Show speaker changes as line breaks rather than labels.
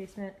basement.